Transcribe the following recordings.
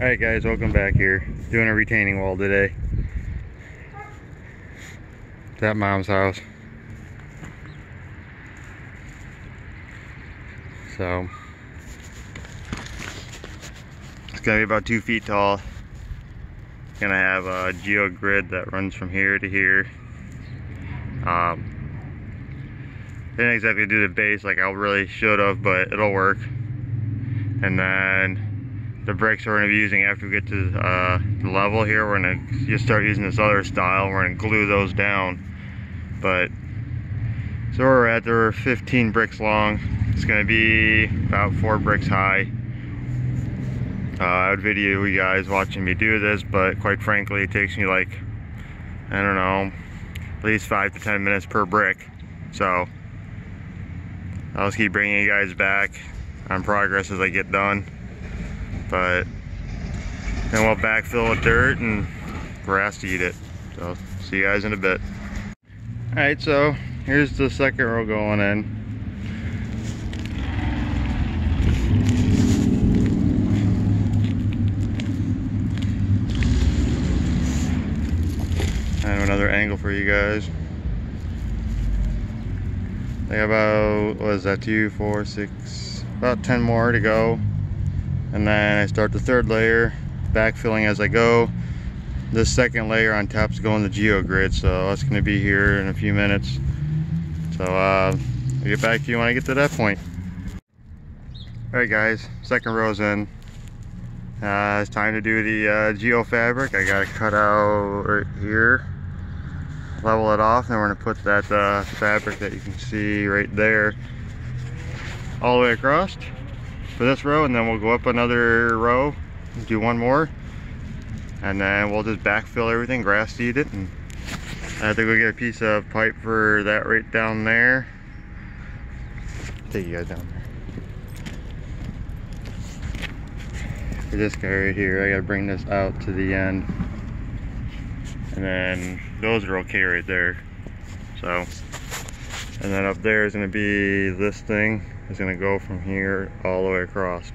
Alright guys, welcome back here. Doing a retaining wall today. It's at mom's house. So, it's gonna be about two feet tall. Gonna have a geo grid that runs from here to here. Um, didn't exactly do the base like I really should have, but it'll work. And then the bricks we're gonna be using after we get to uh, the level here, we're gonna just start using this other style. We're gonna glue those down. But so we're at, there are 15 bricks long. It's gonna be about four bricks high. Uh, I would video you guys watching me do this, but quite frankly, it takes me like, I don't know, at least five to 10 minutes per brick. So I'll just keep bringing you guys back on progress as I get done. But then we'll backfill with dirt and grass to eat it. So see you guys in a bit. Alright, so here's the second row going in. I have another angle for you guys. Got about, what is that, two, four, six, about 10 more to go. And then I start the third layer, backfilling as I go. This second layer on top is going to GeoGrid, so that's gonna be here in a few minutes. So uh, I'll get back to you when I get to that point. All right guys, second row's in. Uh, it's time to do the uh, geo fabric. I gotta cut out right here level it off and we're going to put that uh, fabric that you can see right there all the way across for this row and then we'll go up another row do one more. And then we'll just backfill everything grass seed it and I think we'll get a piece of pipe for that right down there. Take you guys down there. For this guy right here I gotta bring this out to the end. And then those are okay right there. So and then up there is going to be this thing is going to go from here all the way across.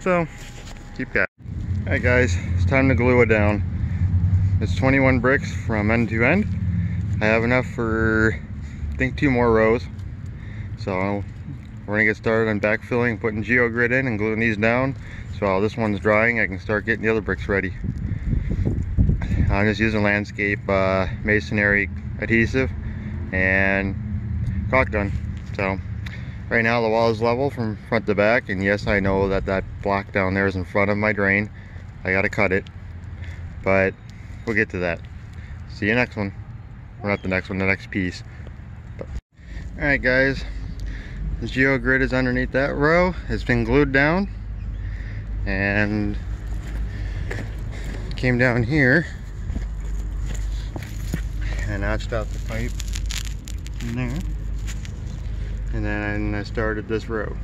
So keep that all right guys it's time to glue it down. It's 21 bricks from end to end. I have enough for I think two more rows. So we're gonna get started on backfilling putting geogrid in and gluing these down. So while this one's drying I can start getting the other bricks ready. I'm just using landscape uh, masonry adhesive and caulk gun. So right now the wall is level from front to back and yes I know that that block down there is in front of my drain. I gotta cut it but we'll get to that. See you next one. Or not the next one, the next piece. Alright guys, the geo grid is underneath that row. It's been glued down and came down here and notched out the pipe in there. And then I started this row.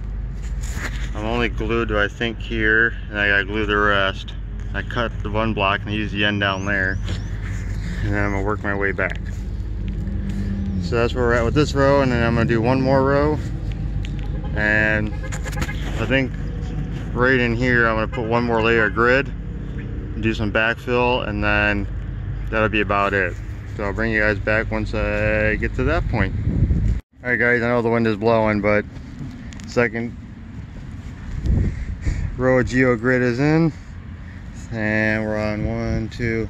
I'm only glued to I think here and I gotta glue the rest. I cut the one block and I use the end down there. And then I'm gonna work my way back. So that's where we're at with this row and then I'm gonna do one more row. And I think right in here I'm gonna put one more layer of grid do some backfill and then that'll be about it so I'll bring you guys back once I get to that point. Alright guys, I know the wind is blowing, but second row of GeoGrid is in. And we're on one, two,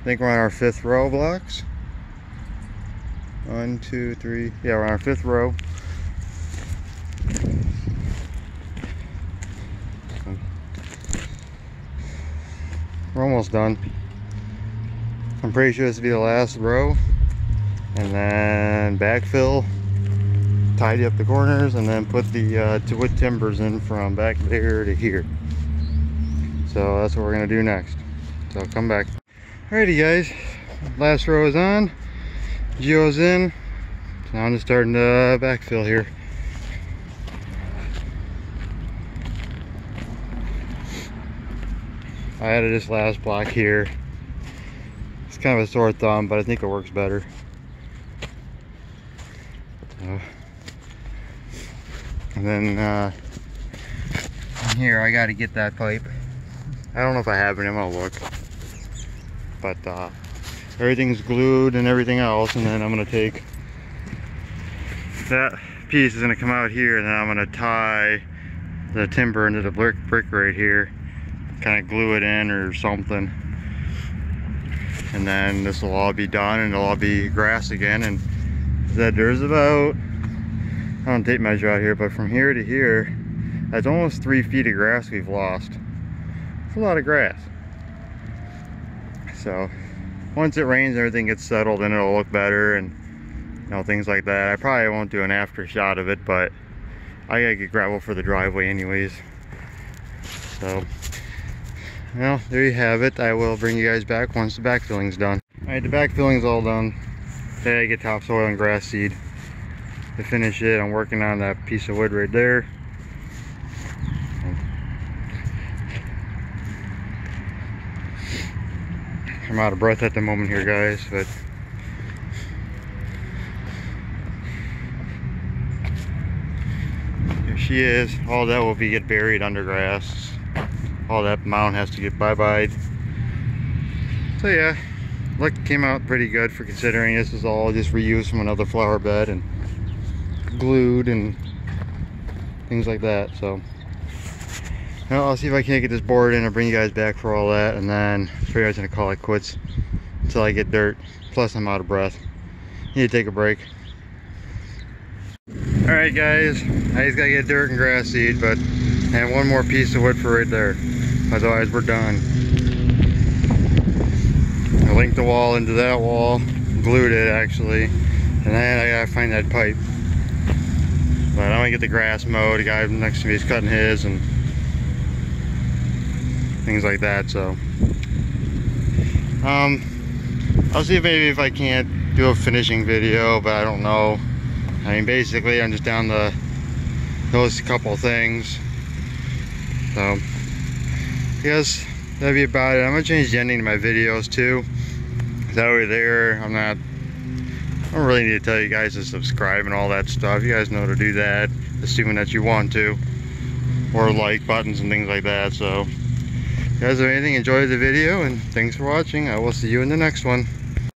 I think we're on our fifth row blocks. One, two, three, yeah, we're on our fifth row. We're almost done. I'm pretty sure this will be the last row. And then backfill, tidy up the corners, and then put the uh, wood timbers in from back there to here. So that's what we're gonna do next. So I'll come back. Alrighty guys, last row is on, geo's in. So I'm just starting to backfill here. I added this last block here it's kind of a sore thumb, but I think it works better. Uh, and then uh, here, I gotta get that pipe. I don't know if I have it, I'm gonna look. But uh, everything's glued and everything else, and then I'm gonna take that piece is gonna come out here, and then I'm gonna tie the timber into the brick, brick right here, kind of glue it in or something. And then this will all be done, and it'll all be grass again. And that there's about I don't tape measure out here, but from here to here, that's almost three feet of grass we've lost. It's a lot of grass. So once it rains everything gets settled and it'll look better and you know things like that. I probably won't do an after shot of it, but I gotta get gravel for the driveway anyways. So well, there you have it. I will bring you guys back once the backfilling's done. Alright, the backfilling's all done. Today I get topsoil and grass seed to finish it. I'm working on that piece of wood right there. I'm out of breath at the moment here guys, but here she is. All that will be get buried under grass. All that mound has to get bye-bye. So yeah, look came out pretty good for considering this is all just reused from another flower bed and glued and things like that so. Well, I'll see if I can't get this board in I'll bring you guys back for all that and then pretty much gonna call it quits until I get dirt. Plus I'm out of breath. Need to take a break. All right guys. I just gotta get dirt and grass seed but and one more piece of wood for right there otherwise we're done I linked the wall into that wall glued it actually and then I gotta find that pipe but I'm gonna get the grass mowed. The guy next to me is cutting his and things like that. So, um, I'll see if maybe if I can't do a finishing video, but I don't know. I mean, basically, I'm just down the those couple things. So, yes, that'd be about it. I'm gonna change the ending to my videos too. That way there, I'm not I don't really need to tell you guys to subscribe and all that stuff. You guys know to do that, assuming that you want to. Or like buttons and things like that. So, if you guys have anything, enjoy the video and thanks for watching. I will see you in the next one.